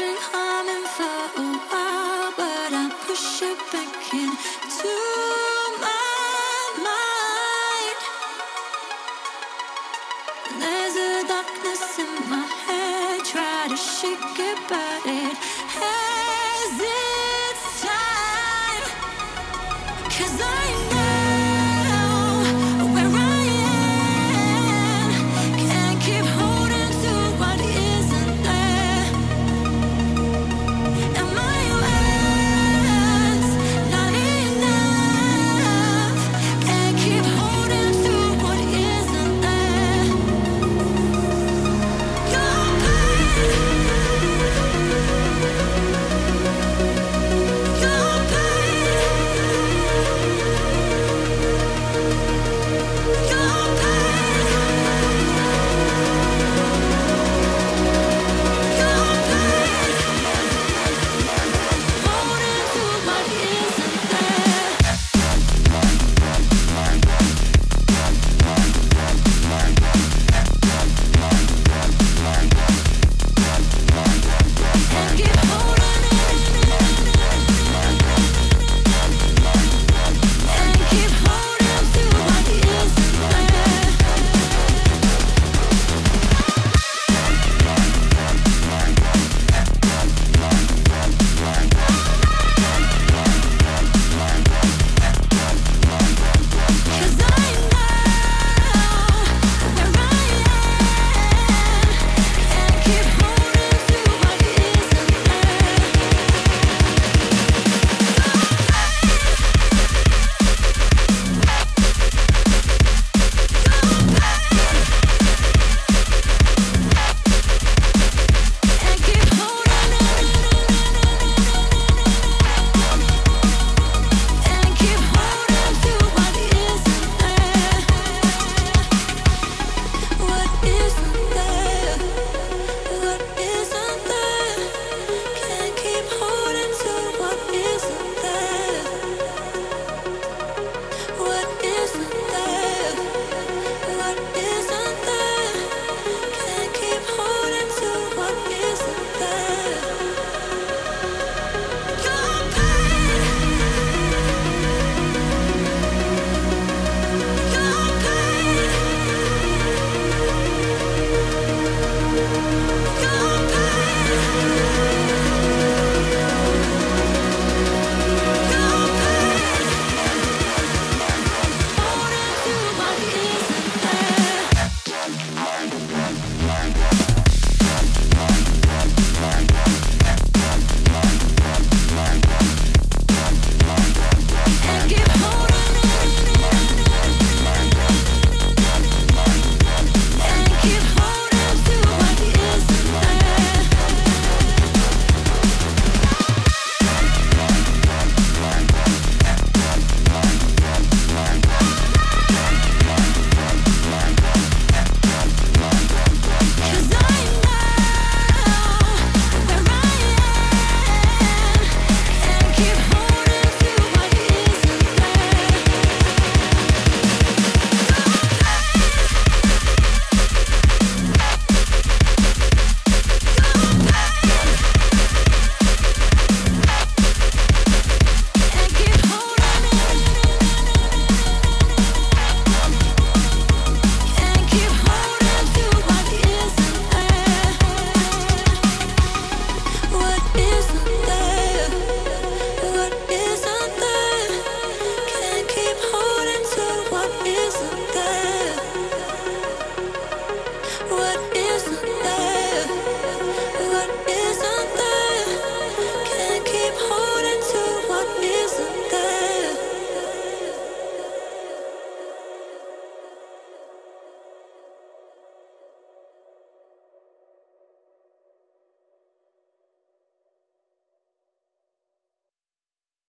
been humming for a while, but I push it back into